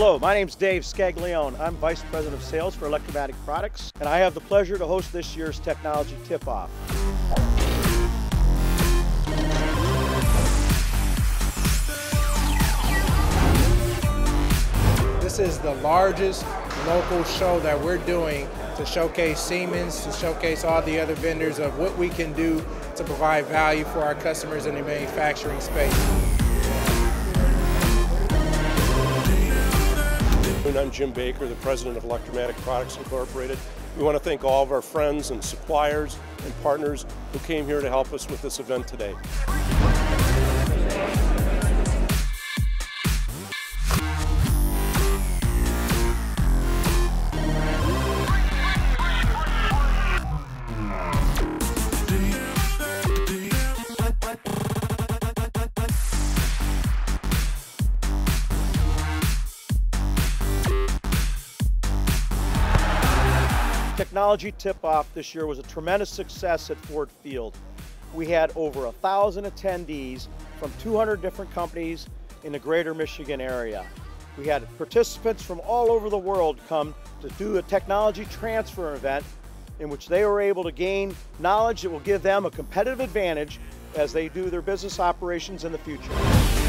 Hello, my name is Dave Scaglione. I'm Vice President of Sales for Electro-Matic Products, and I have the pleasure to host this year's Technology Tip-Off. This is the largest local show that we're doing to showcase Siemens, to showcase all the other vendors of what we can do to provide value for our customers in the manufacturing space. I'm Jim Baker, the president of Electro-Matic Products Incorporated. We want to thank all of our friends and suppliers and partners who came here to help us with this event today. Technology Tip-Off this year was a tremendous success at Ford Field. We had over a thousand attendees from 200 different companies in the greater Michigan area. We had participants from all over the world come to do a technology transfer event in which they were able to gain knowledge that will give them a competitive advantage as they do their business operations in the future.